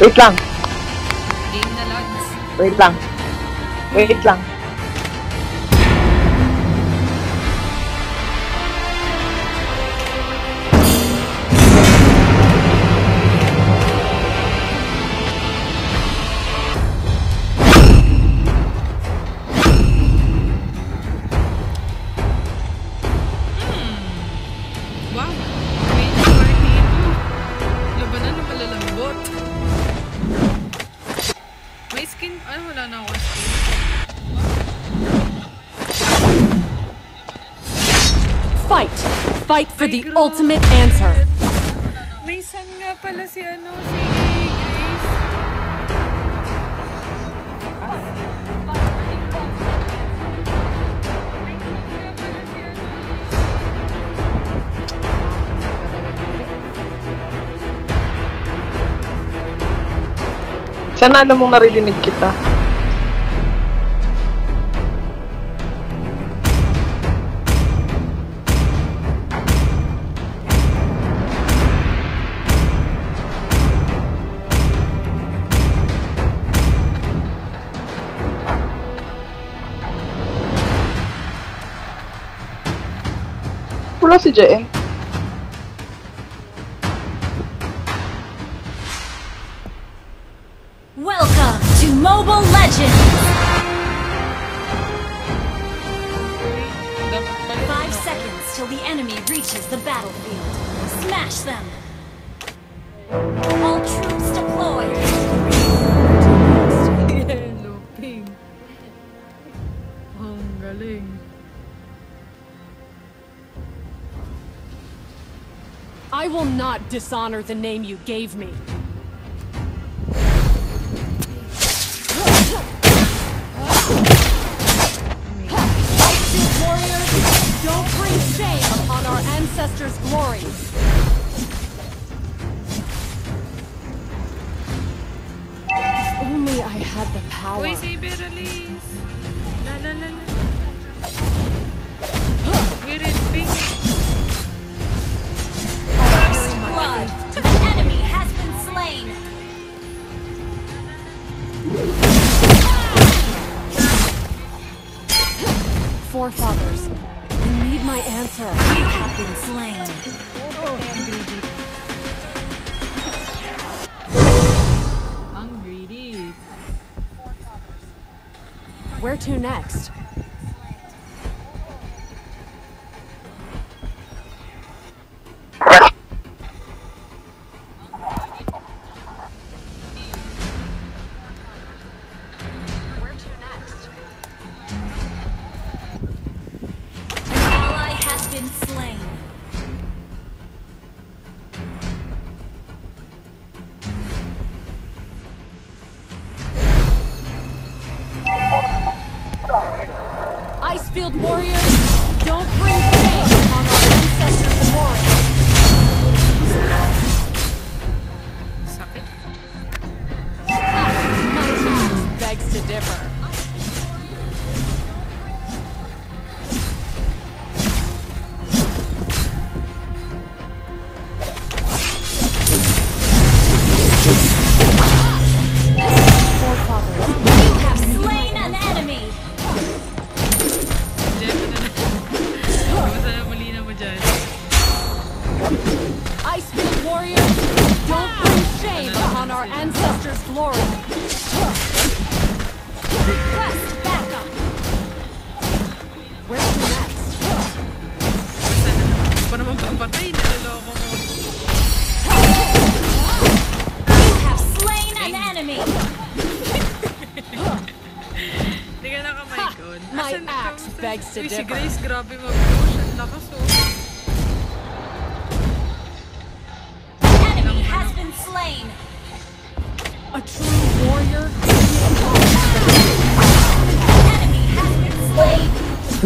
Wait lang. Wait lang. Wait lang. ultimate answer. May son nga pala si ano, si Grace. Sana alam mong naririnig kita. message it and I will not dishonor the name you gave me.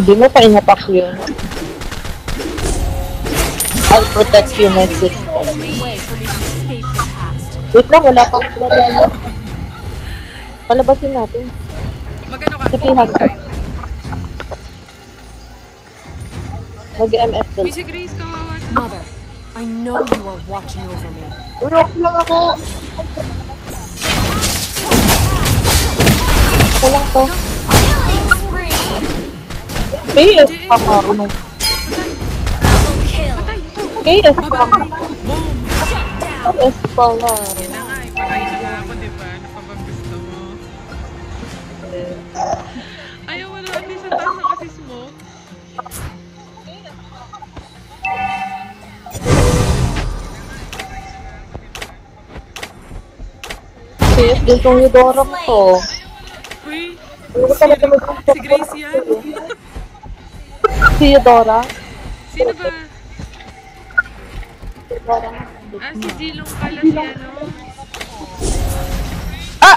Hindi mo pa inapak yun. I'll protect you, my sister. Wait lang, wala pang problema. Palabasin natin. Magano ka? Sige, hag. Mag-MF Grace, kawawa siya. Mother, I know you are watching over me. Ulok lang ako. Ako lang to. Ako, di ba? Ano pa bang gusto mo? Ayaw, wala. At least ang taas ng assist mo. KS din tong Eudora mo to. Uy, si Grace yan. Si Eudora? Sino ba? Ah, si Jilong pala si ano. Ah!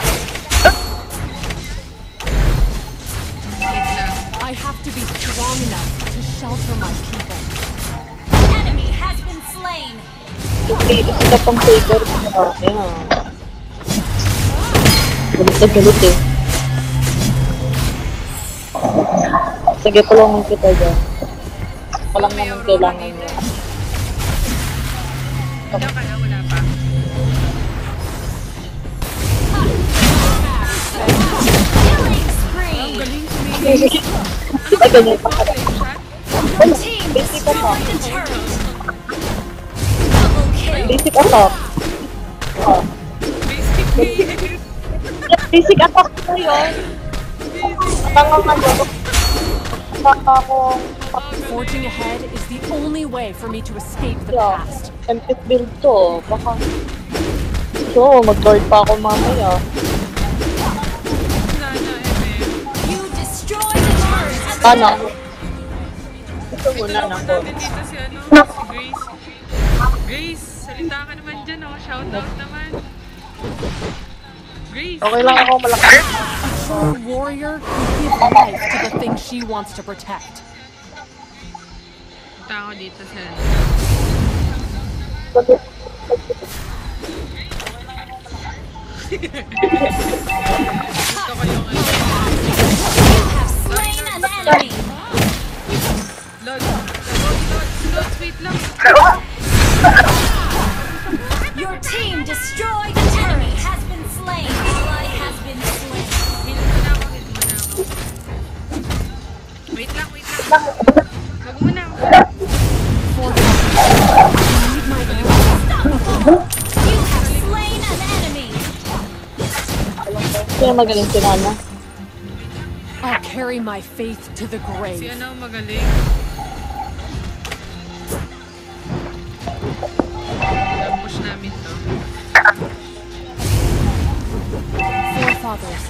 I have to be strong enough to shelter my people. Enemy has been slain. Okay, isa pang favor ko na. Ayan. Galit na galit eh. Sige, tulungan kita dyan. Walang May naman kailangan mo. Wala kaya, wala pa. Spree. Galing si Ay, ganyan pa ka. Basic attack. Basic game. Basic attack ko yun. Tangang ano. Baka akong Forging ahead is the only way for me to escape the Yeah. past. empit build to. Baka... So, mag-lord pa ako mamaya. Eh. Ano? Ito muna na. Natin dito si ano, si Grace. Grace, salita ka naman dyan, oh. Shout out naman. Grace. Okay lang ako malakas. True warrior will give life to the thing she wants to protect. Punta ako dito sa. Gusto ko yung ano. Have slain an enemy. Lord, Lord, Lord, Lord, wait lang. Your team destroyed the turret. Has been slain. Ally has been slain. Wait lang, wait lang. Magaling si Nana. I'll carry my faith to the Si grave. ano magaling. Push namin to. Forefathers,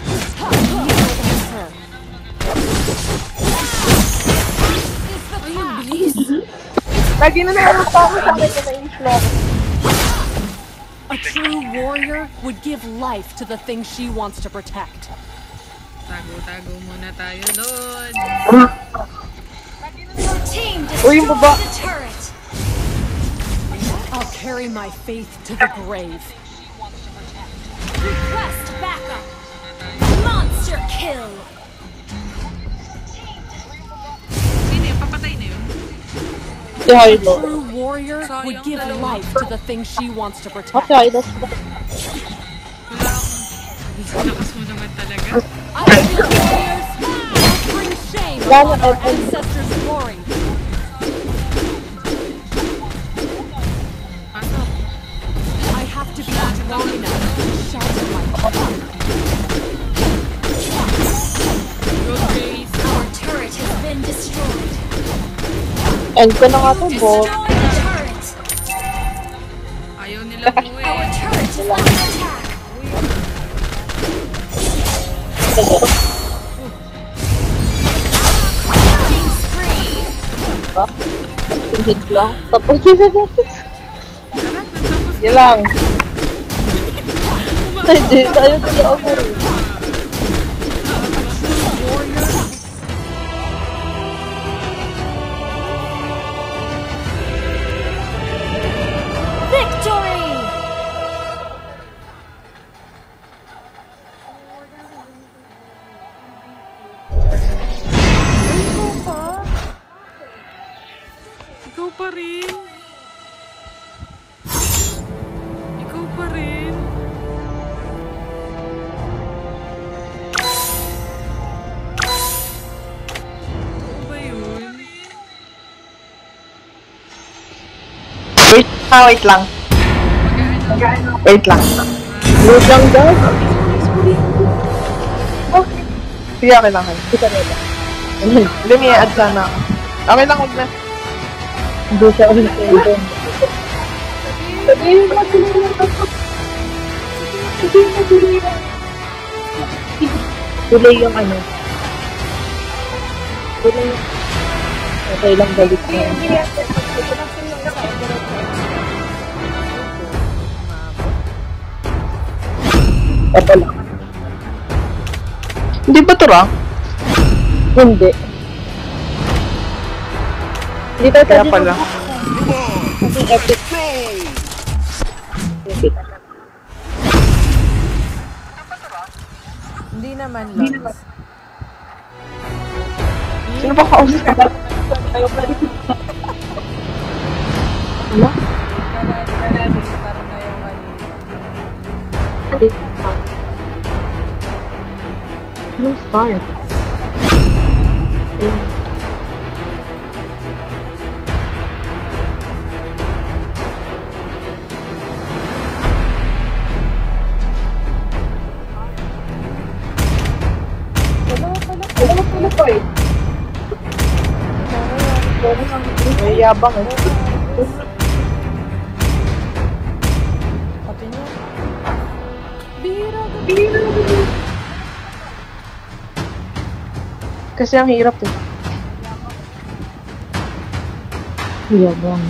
answer. Ayun, bilis. Lagi na naman pa ako sa akin na na-inflow. A true warrior would give life to the thing she wants to protect. Tago-tago muna tayo, Lord. Your team Uy, yung destroyed the turret. I'll carry my faith to the grave. Request backup. Monster kill. Si Hylo. True warrior would give life to the thing she wants to Ah, si protect. Hylo. Wala akong... Lakas mo naman talaga. I will warriors will bring shame Lalo upon our ako. ancestors' glory. Pasok. I have to be strong enough to shelter my End ko na nga to, bot. Ayaw nila? Yung hit lang. Tapos yun na natin. Yun lang. Hindi, tayo sa ako. Victory! Ah, wait lang. Wait lang. Load lang daw. Sige, okay lang. nila. Hindi, may add sana. Okay lang, huwag na. Hindi siya ulit sa ito. Sabihin mo, tuloy lang ako. Sabihin mo, tuloy lang. Tuloy yung ano. Tuloy. Okay lang balik mo. Ito lang. Hindi ba ito rank? Hindi. Hindi tayo Kaya pala. Kasi epic. Epic. Hindi naman, Logs. Sino ba kausap? Ano? Parang Anong start? May yabang eh. Kasi ang hirap eh. Yabang.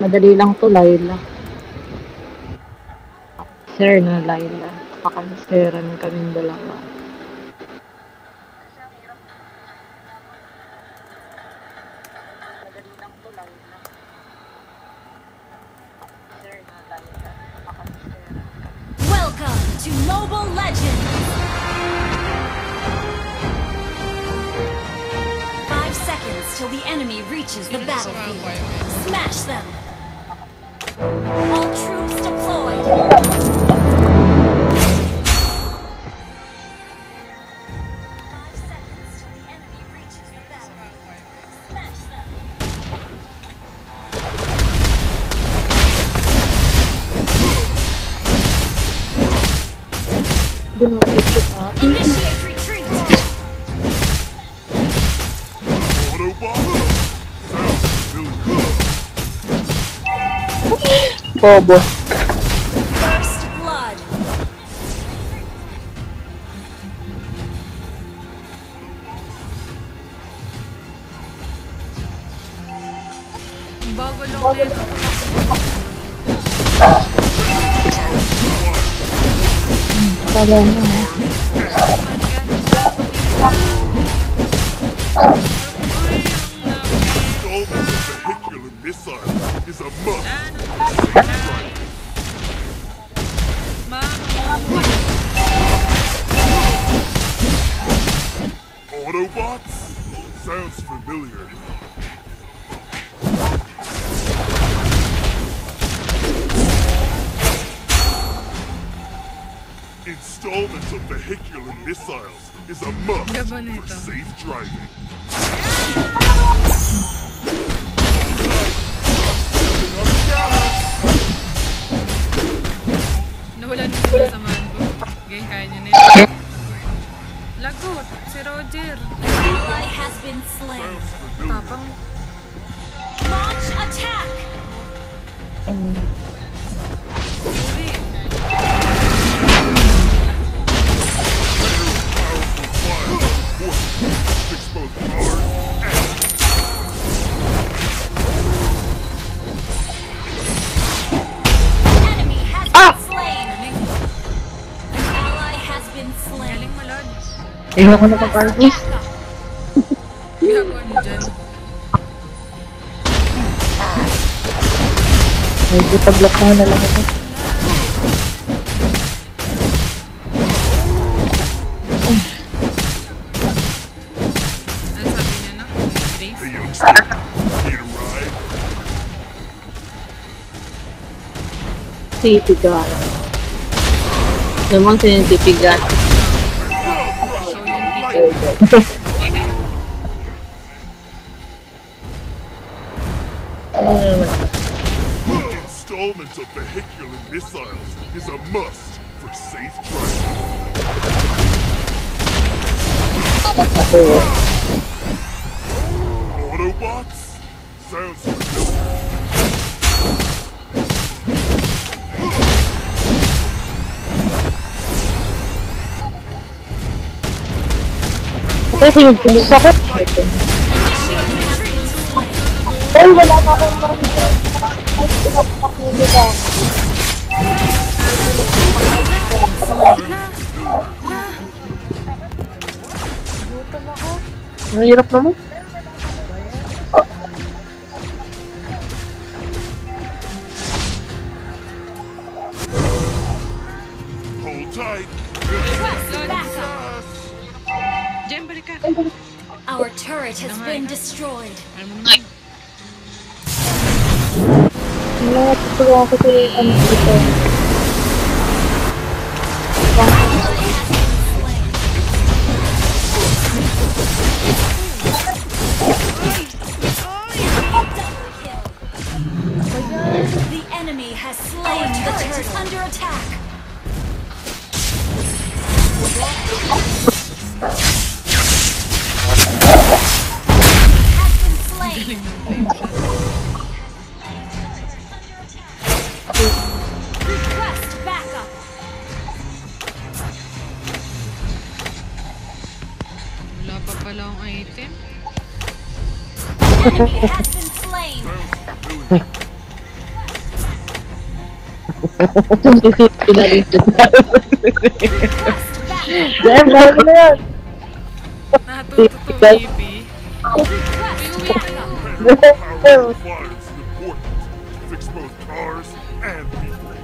Madali lang to, Laila. Sir na Laila. Pakanseran kaming dalawa. Bobo. First blood! Bago lang nito. Kala mo. vehicular missile is a must. Autobots? Sounds familiar. Installments of vehicular missiles is a must for safe driving. Ayoko na pa-party. Ginagawa niyo dyan. Medyo pag-block mo na lang ako. Ano sabi niya Installment of vehicular missiles is a must for safe driving. Autobots? Sounds familiar. Kasi yung pulis ako. Ay, wala na akong makikita. Ang hirap naman. Tutulungan ko sa ano dito. Backup. Damn, bago na yan. Natututo, baby. Request backup. Powerful fires is important to fix both cars and people.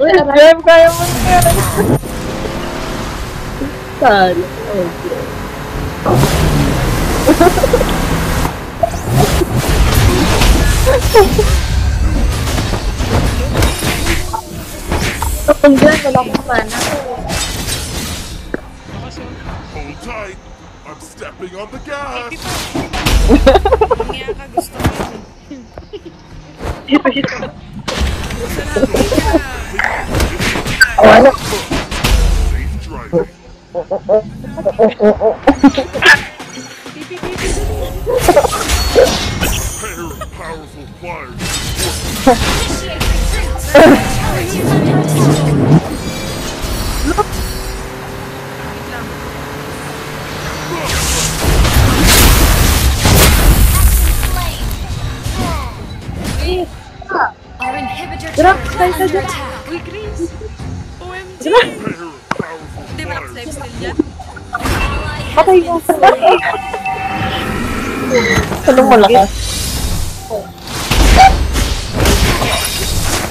Damn, kaya mo na yan. Saan? Okay. Kapag dyan, wala akong mana. Hold tight. I'm stepping on the gas. Kaya ka gusto ko yun. Wala. Safe destroy. Slain. Our inhibitor turret is under attack. Uy, Chris! OMG! Patay mo. slain. Tanong mo lakas.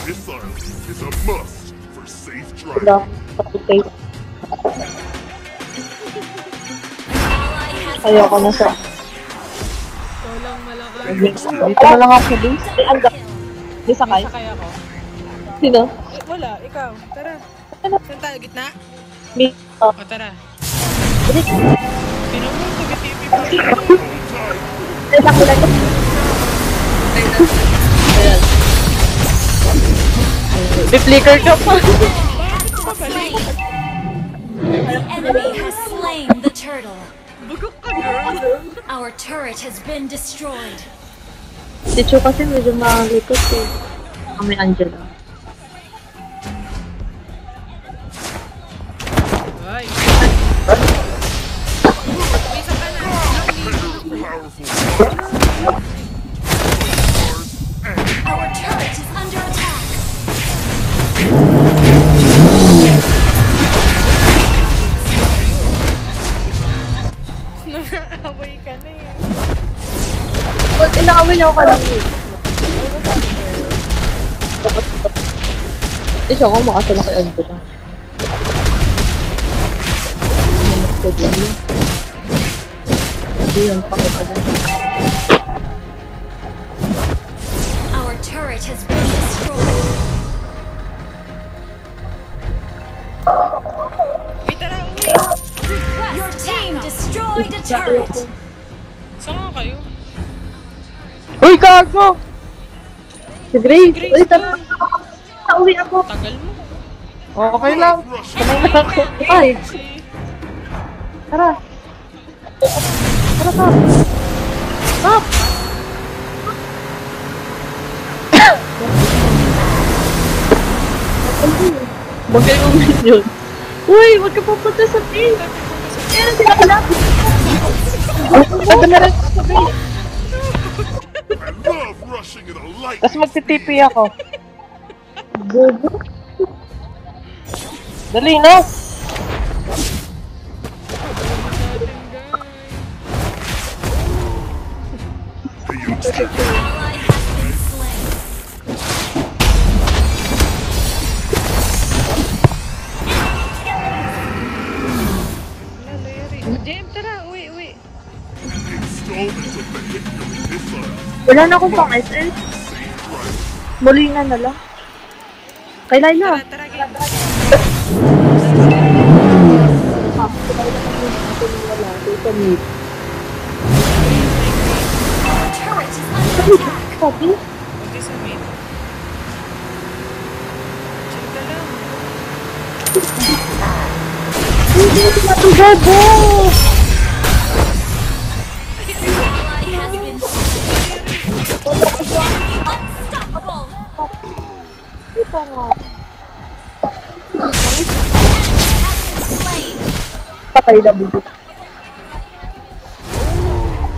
Missile is a must for safe driving. Wala. Patay. Ayoko na malakas. Dito na lang ako. Ay, ang ga- Di sakay. Sakay ako. Sino? Eh, wala, ikaw. Tara. Saan tayo? Gitna? Me. Oh. O, tara. Sino mo? Tugi-tipi pa. Ay, nakita ko. Ayan. Bi-flicker ka pa. The enemy has slain the turtle. Our turret has been destroyed. Si Chu kasi medyo makalikot eh. Kami Angela. Ay! powerful Our turret is under attack. Nakakaboy ka na eh. Ba't inaamin ako ka lang eh? Hindi yan pa kita Our turret has been destroyed. Uwi. Your team destroyed a turret. Saan kayo? Uy, gago! Si Grace! Uy, tara! Nauwi ako! Tagal mo. Okay lang. Sanay na ako. Ay! Tara! Tara, Tara! Stop! Huwag kayo umin yun. Uy, huwag ka pupunta sa pin! Kaya sila kalapit! Sabi na rin sa pin! Tapos magti-TP ako. Dali na. Wala na akong pang SS. Rider. Muli na na lang. Kay Laila. Tara, tara, game. Our Sabi? Huwag sa main. Chill ka lang. Hindi slain. Unstoppable. Ito nga. Patay na bubo.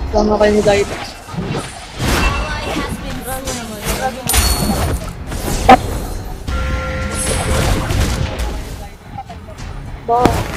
Sama kayo ni Laila. Ba?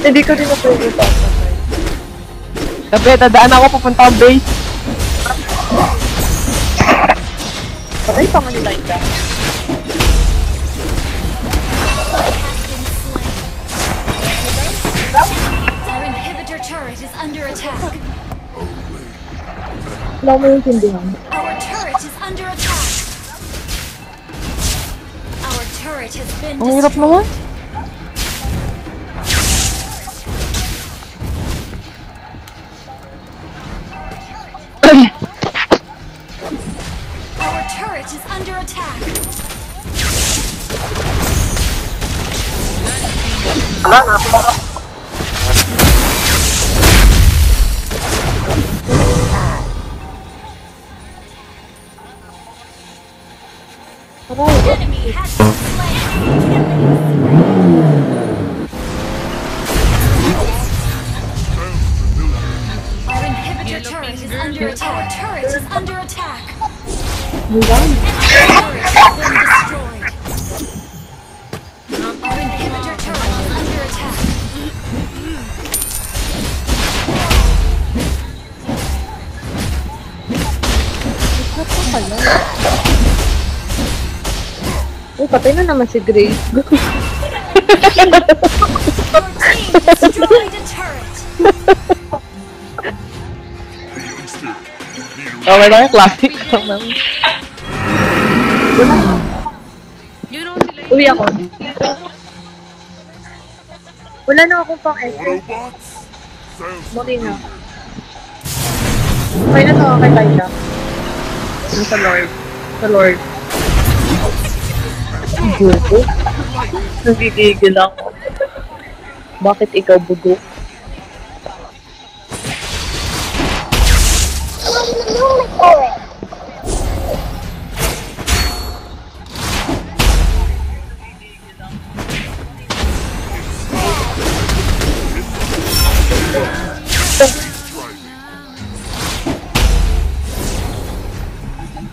Hindi ko din na pwede pa. Sabi, dadaan ako pupunta ang base. Patay pa nga ni Laila. Our inhibitor turret is under attack. Wala mo yung tindihan. Our turret is under attack. Our turret has been Ang hirap destroyed. naman. Naman si Grace. Okay lang yung classic. Uwi ako. Wala na akong pang? Sounds Muli na. Okay na to, kay Laila. Yung sa Lord. Sa Lord video ko. Nagigigil ako. Bakit ikaw bugo?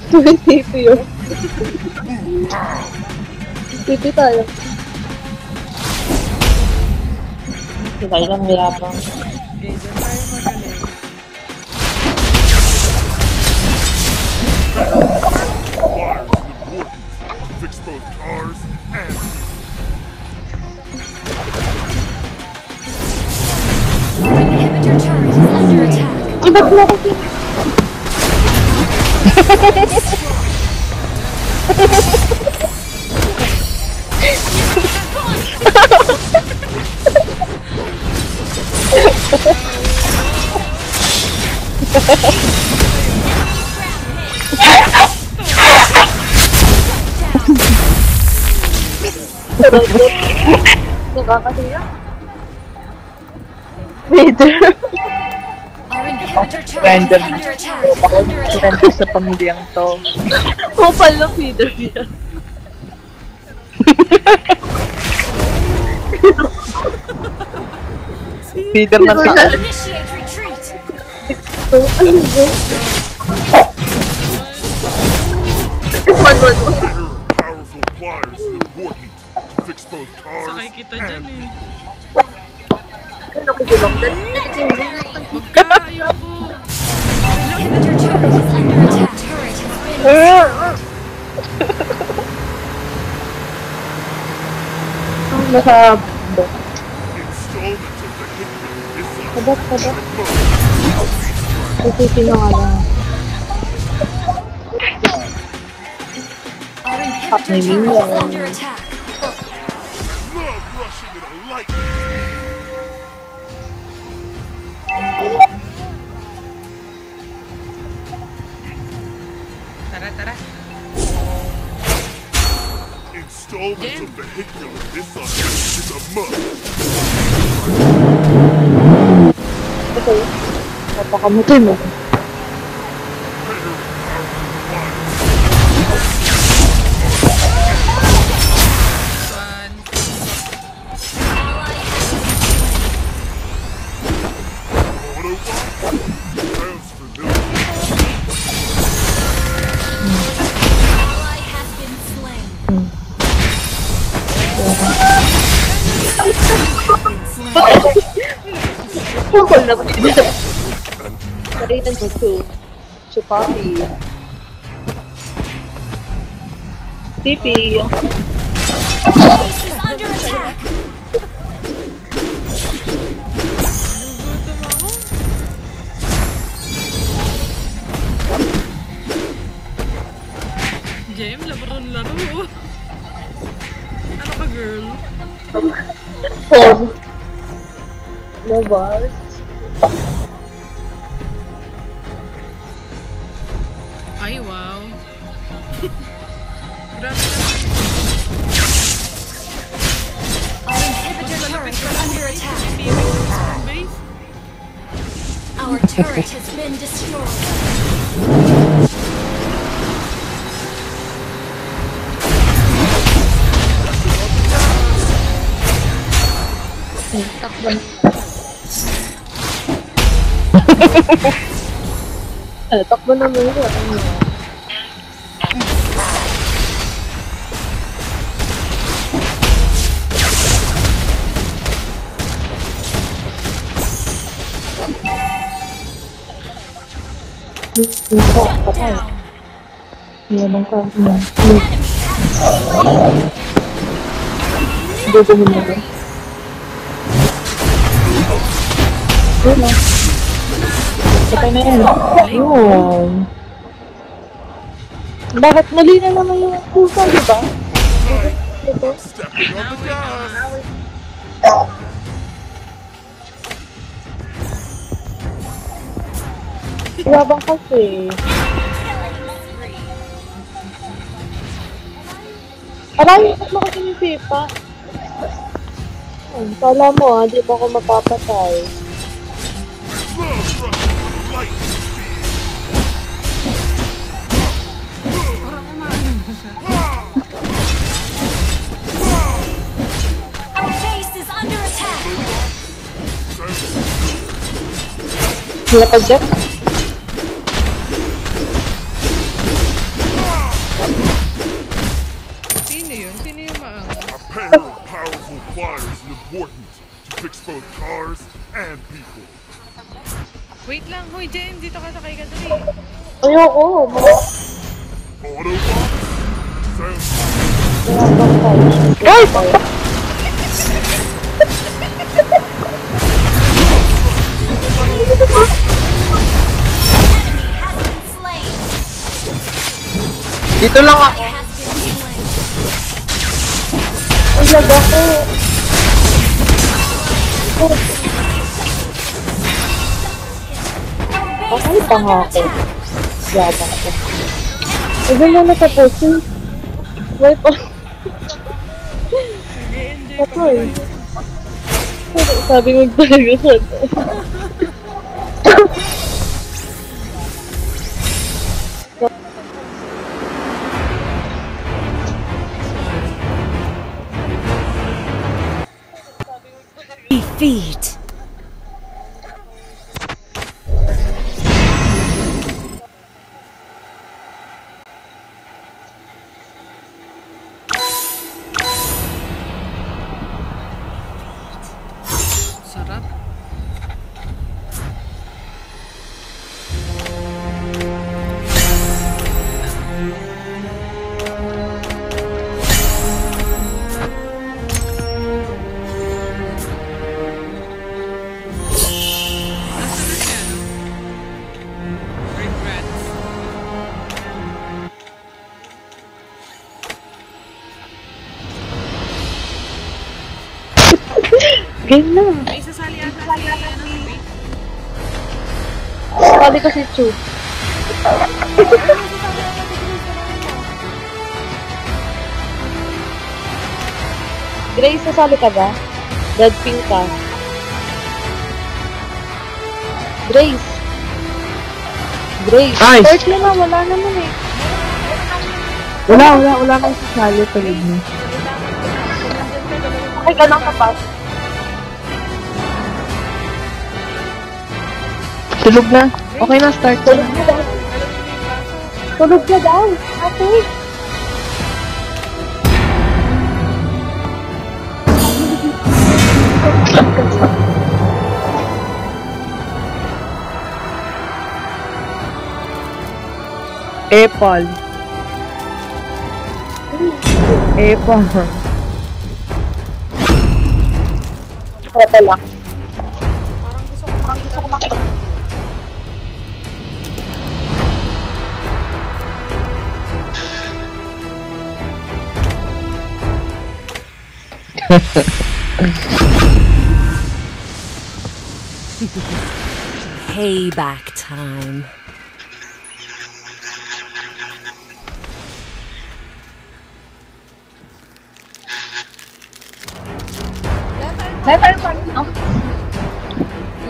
Twenty-two. TP tayo. Kaya lang mayabang. Okay, dyan tayo magaling. Fix both cars and people. Inhibitor turret is under attack. Ako Nakakasiya. Vader. Our inhibitor turret is Random. under attack. Ako Under attack. surrender sa pamilyang to. Oo pala, Vader yan. Feeder na sa Initiate retreat. So, ano ba? One, one, one. There are powerful pliers in Fix both cars Sakay kita dyan eh. Ano ko bilang din? Huwag ka, ayoko. Inhibitor turret is under attack. Tara. Installments of vehicular missile is a must. Ito yun. Napakamatay mo. Ko to. Chupapi. TP. Under attack. Jem, labaron laro. Ano ka, girl? Phone. Labas. Ay, wow. Grabe naman. Our inhibitor turret is under attack. Our turret has been destroyed. Takban. Ano, takbo naman ko. Ano yun? Ito, patay. Iyan ka. Gagawin mo ba? Yun na. Patay na. Yun. Bakit mali na naman yung pusa, di ba? Gas. Yabang kasi. Marami mo kasi yung pipa. Ay, Kala mo ah, di ba ako mapapatay? Lapag dyan. Sino yun? Sino yung maangas? A pair of powerful is important to fix both cars and people. Wait lang, Hoy James, dito ka sakay ka dali. Ayoko. Autobots? Sounds... Guys! Dito lang ako. Has been slain. Ang laga ko. Okay, tanga ako. Yaba ako. Ito na natapusin. Wait, oh. Ako eh. Sabi mo talaga sa Game na. May sasali ata si, ano, si Faith. Sabi ko si Chu. Grace, sasali ka ba? Red pink ka. Grace. Grace. Ay! Mo na, wala naman eh. Wala, wala, wala kang sasali tulad mo. Okay ka nang Tulog na. Okay na, start na. Tulog ka daw. Tulog ka daw. Ate. Apple. Apple. Ito lang. Payback time. Level 1, no?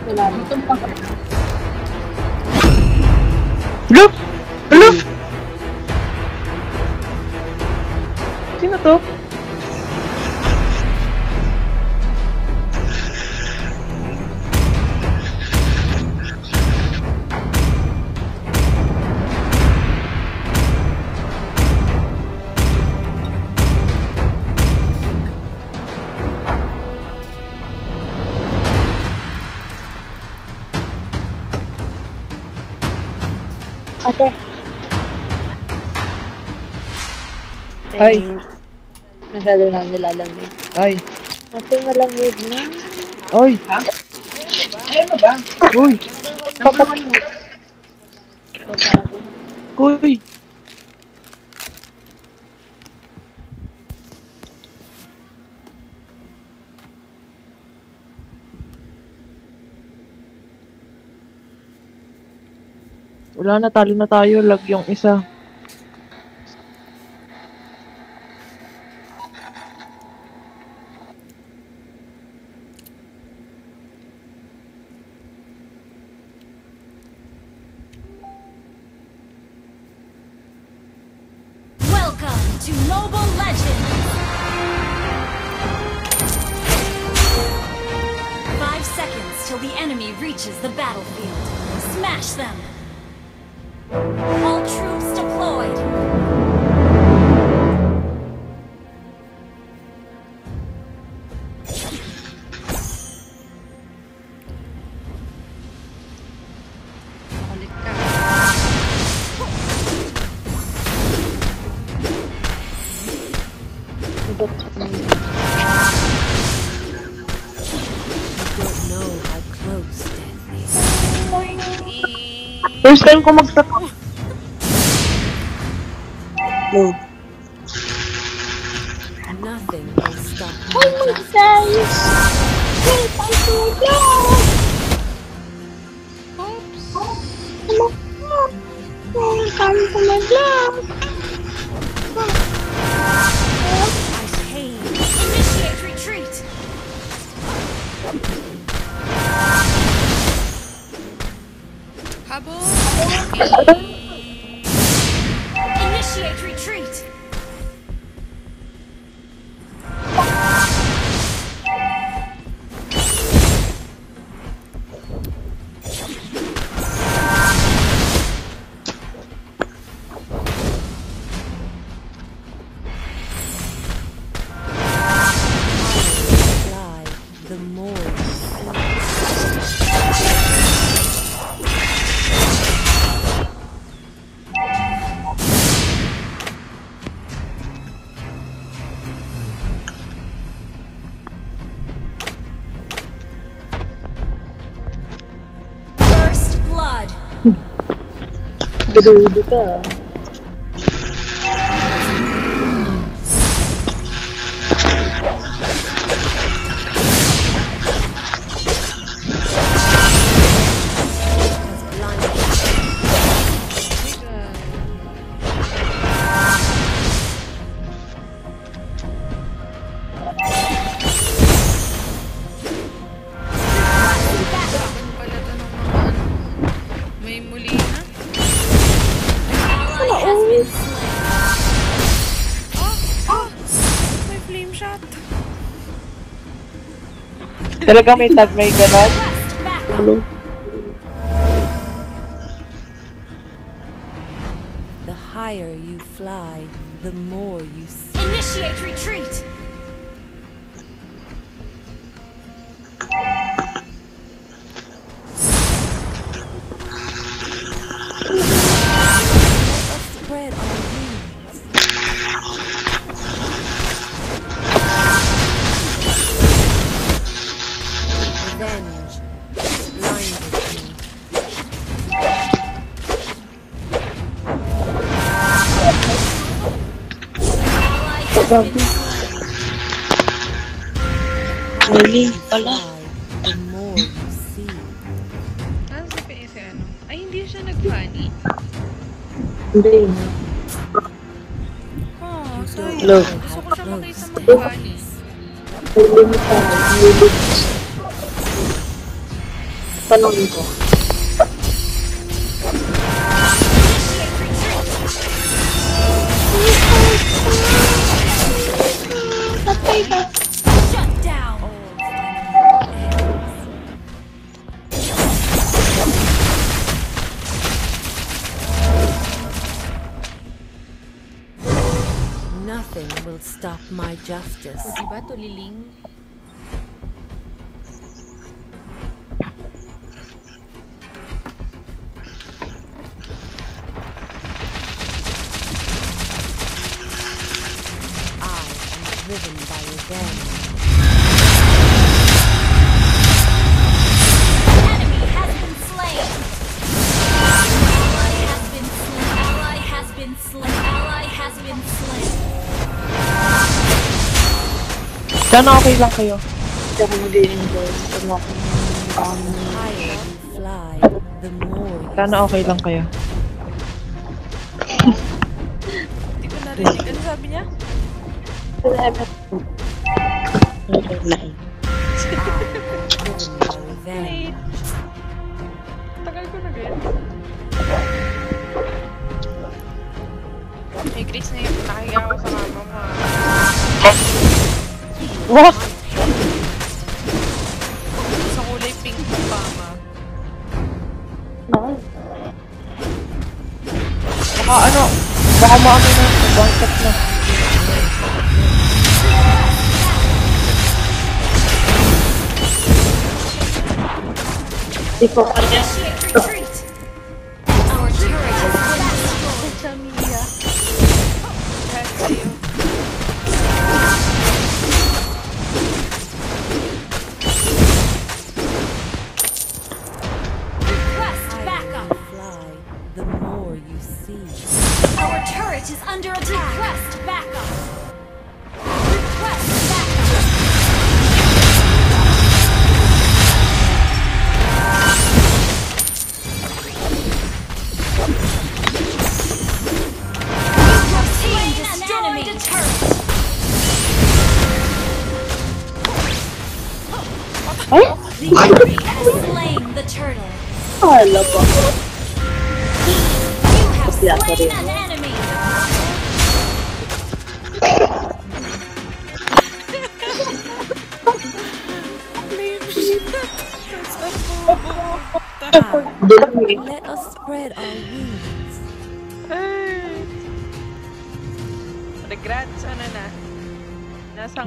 Wala na. Look! Look! Ate. Ay. Masyado na nilalamig. Ay. Ate, malamig na. Oy! Uy! Papat. Uy! Wala na, talo na tayo. Lag yung isa. First time ko mag-stop. No. Dudu ka. Talaga may tag, may ganon. Request backup. The higher you fly, the more Slain. Mali pala. See. Ano si ano? Ay, hindi siya nag-funny. Hindi. Oh, sorry. Look. Gusto ko siya makita mag-funny. Hindi mo pa. Hindi. Tanong ko. Sana okay lang kayo. Hindi ako mag-i-enjoy. Ako um, Sana okay lang kayo. Hindi ko narinig. Ano sabi niya? Tagal ko na ganyan. Hey, Grace na yun. Nakahiga ako sa mama mo. What? Sa kulay pink ng mama. Baka ano, baka maano na, bangkat na. Hindi ko kaya.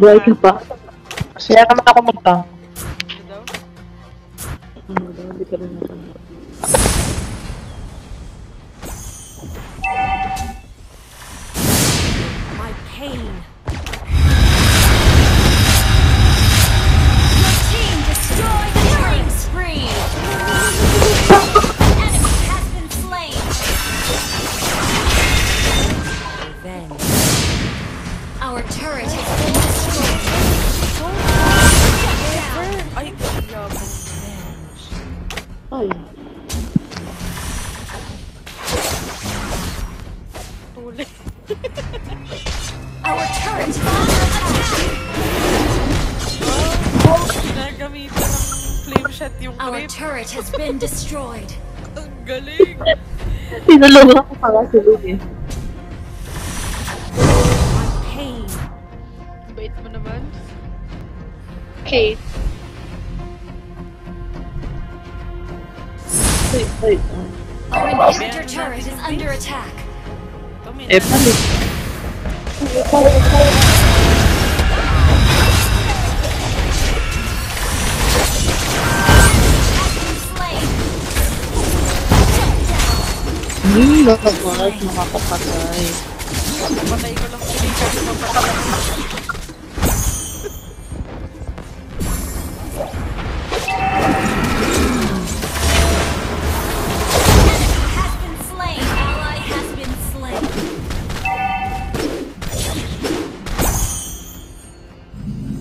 Buhay ka pa. Masaya naman ako magpang. Nalulog ako pala sulog eh. Bait mo naman. Kate. Wait, wait. Our inhibitor turret is under attack. Eh, palit.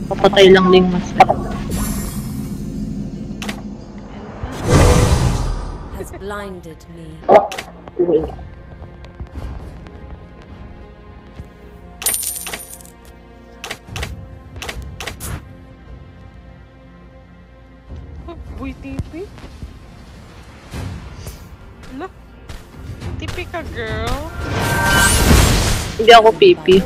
Papatay lang din mas. Has blinded me. Buititi? Girl. Hindi ako pipi.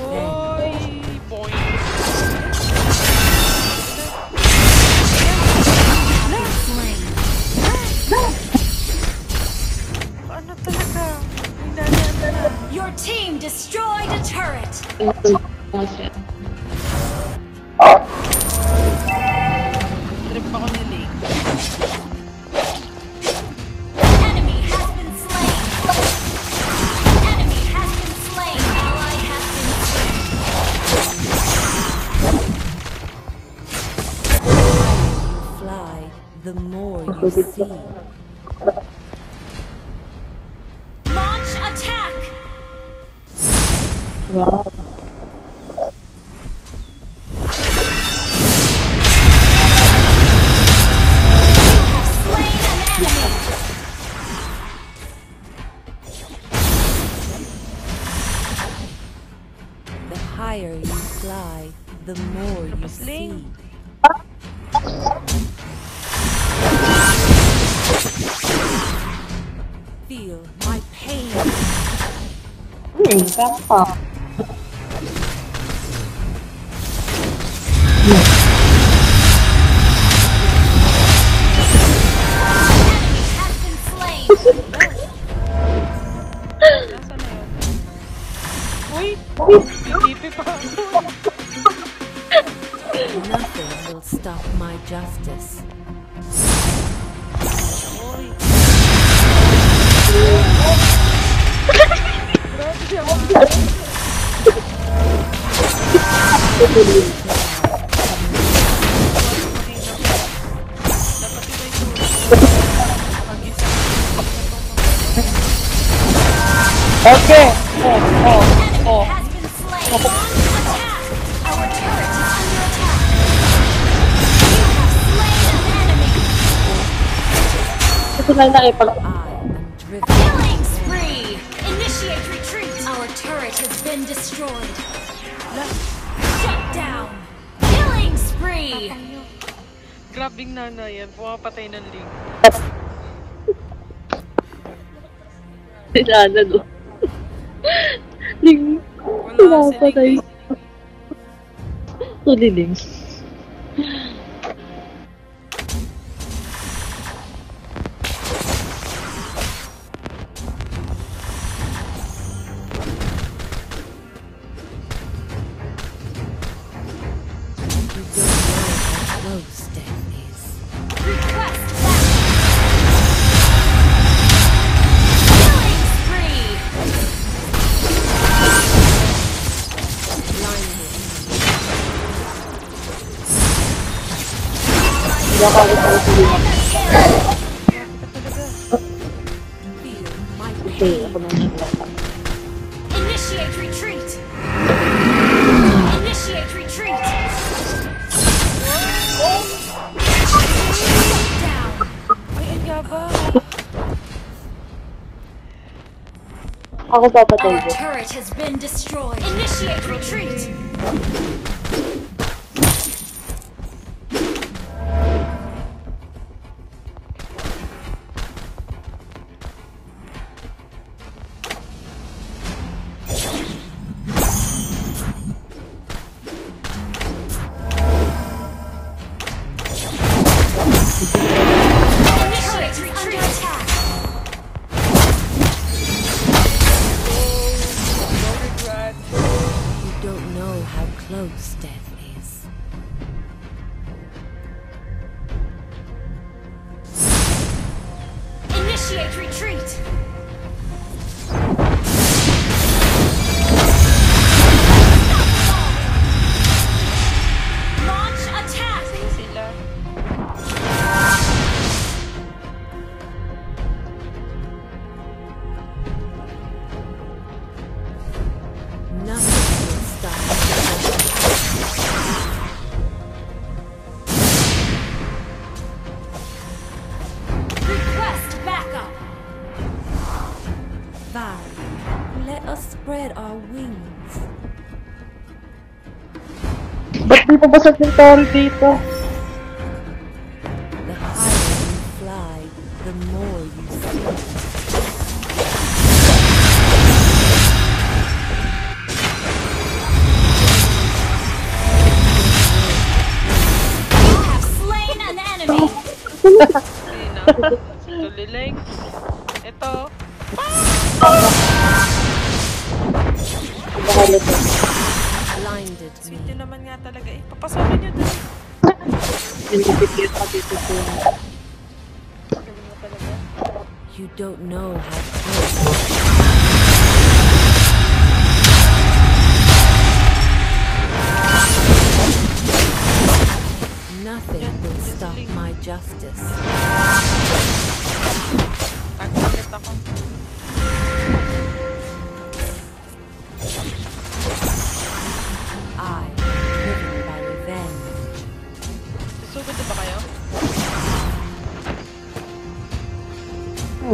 Your team destroyed a turret! Então, Japão Okay. Oh, oh, oh. Ito Killing spree! Initiate retreat! Our turret has been destroyed. Grabing nanay yan, pumapatay ng link. Sinana, no? Link, pumapatay. Tuliling. Baba Our turret has been destroyed. Initiate retreat. pabasag ng tali dito.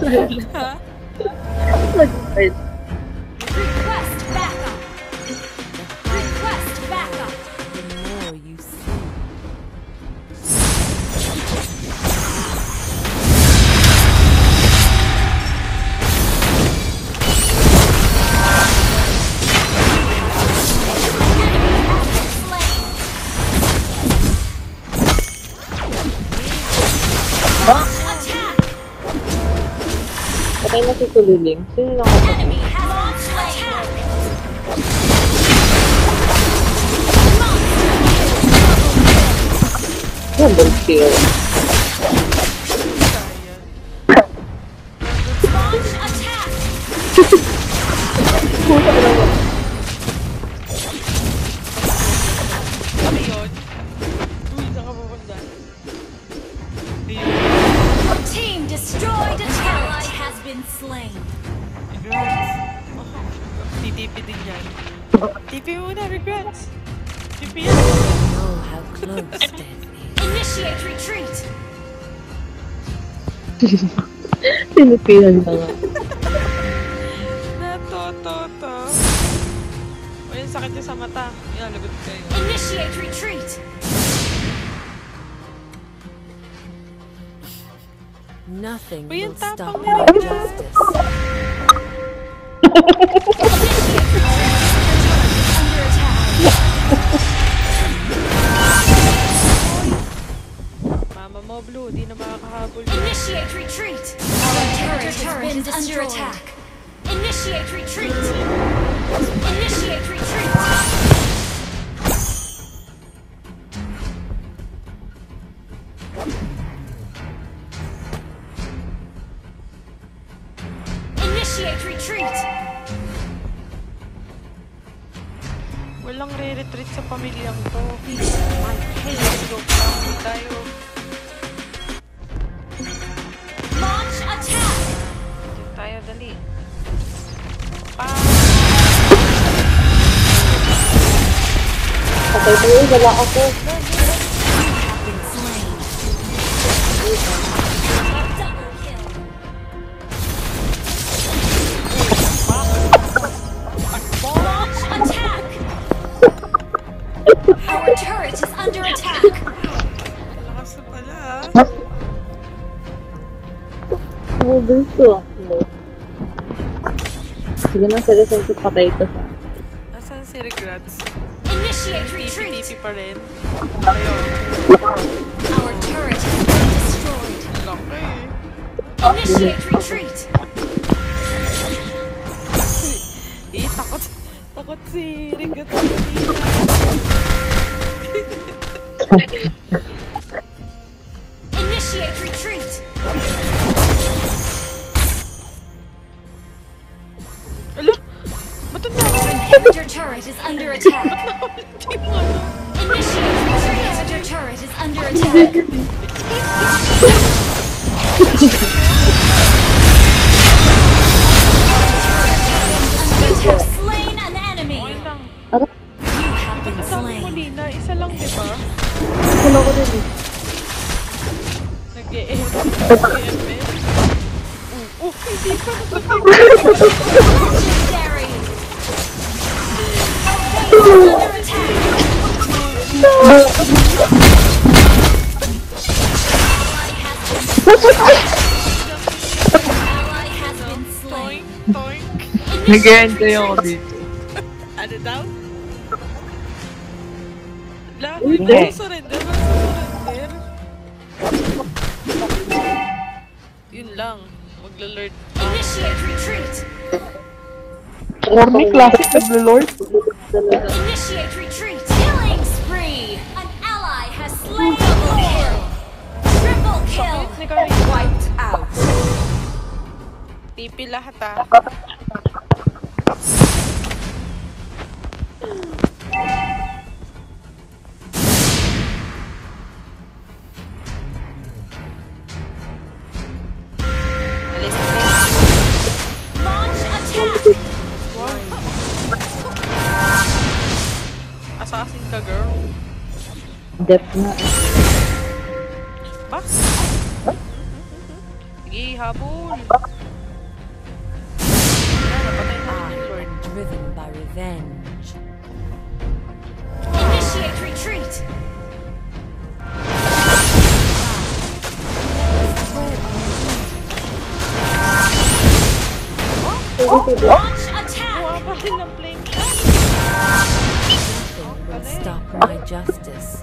对对，这个可以。Patay na si Tuliling. Sino lang ako? Enemy has been Nga. Natototo. O sakit sa mata. Yan, lagot kayo. Initiate retreat. Nothing will stop Initiate retreat. Walang re-retreat sa pamilyang to. My pain. Let's go. Pangit tayo. Launch attack. Dito tayo, dali. Pa! Patay tayo, wala ako. Na, seryoso ko patay ito sa... Asan si Regrets? Initiate retreat. TP-TP pa rin. Ayun. Our turret has been destroyed. Laki. Initiate retreat. Nag-enjoy ako dito. Ano daw? La, Hindi. hindi. Surrender, surrender. Yun lang. Magla-lord. Initiate retreat. Corny classic naglo-lord. Initiate retreat. Killing spree. An ally has slain double kill. Triple kill. Ni Kari. Wiped out. TP lahat ah. Dep na. Ba? Sige, habol. Wala, napatay na rin yung Lord. Driven by revenge. Initiate retreat. Launch attack. Kuha pa rin ng flame shot. Nothing will stop my justice.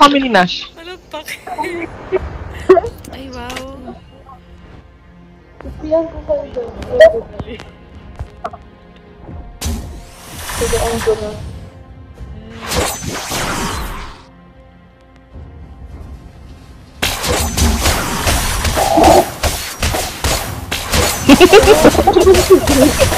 kami ni Nash. Malagpak. Ay, wow. Yan ko kayo doon. Sige, ang ko na. Our